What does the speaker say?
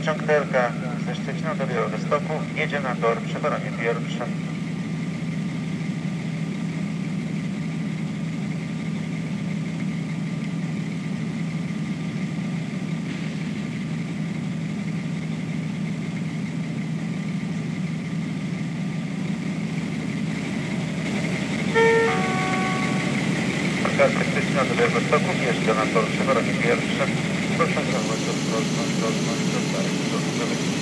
Pociąg TLK ze Szczecina do Białegostoku jedzie na tor przy peronie pierwszym. Pociąg ze Szczecina do Białegostoku jeżdża na tor przy pierwszym. Ich habe mich nicht mehr so gut gemacht.